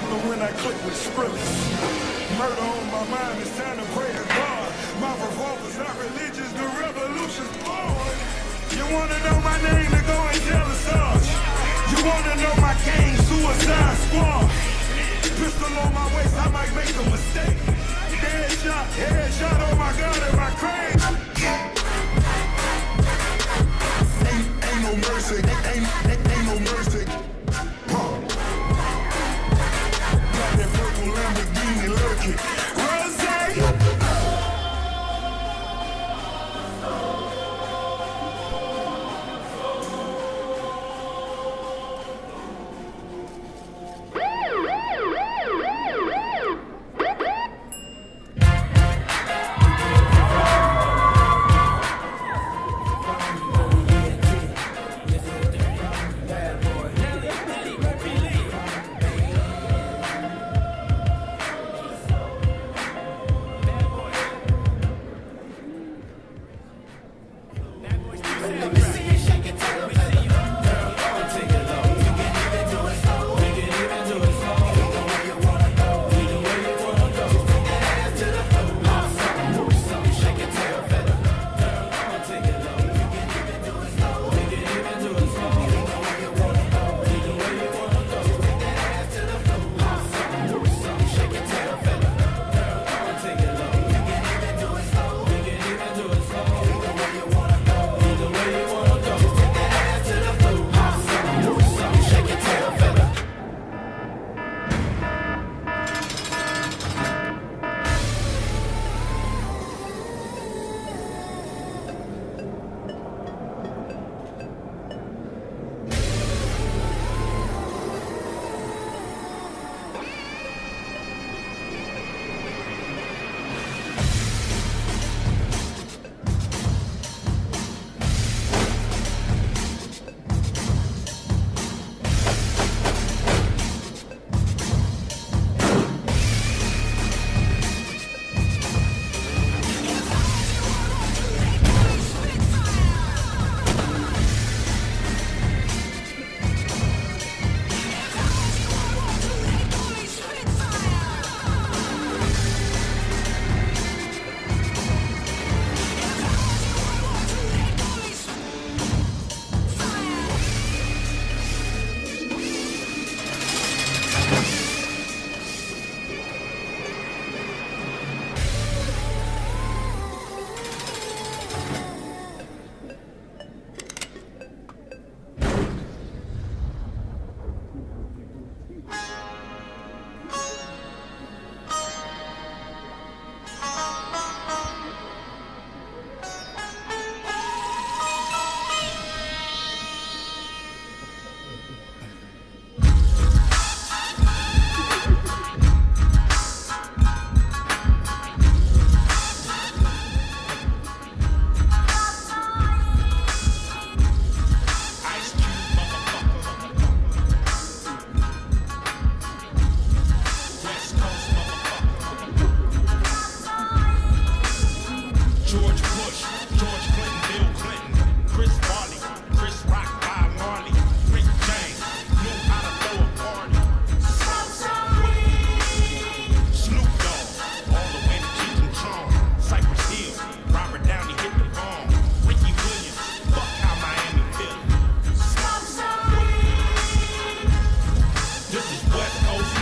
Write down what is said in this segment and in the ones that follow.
problem when I click with Skrillex. Murder on my mind, it's time to pray to God. My revolver's not religious, the revolution's born. You wanna know my name, then go and tell the Sarge. You wanna know my gang, Suicide Squad. Pistol on my waist, I might make a mistake. Headshot, headshot, oh my God, am I?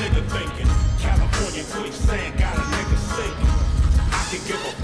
nigga thinking. California quicksand got a nigga sinking. I can give a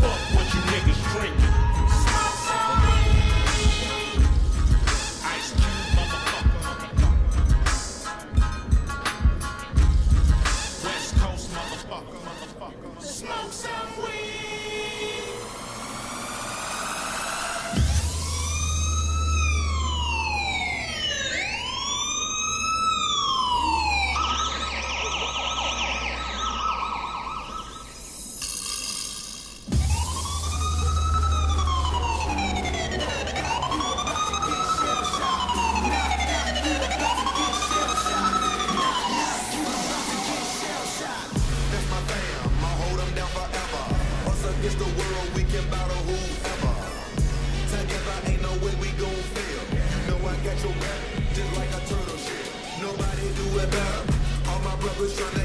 All my brothers tryna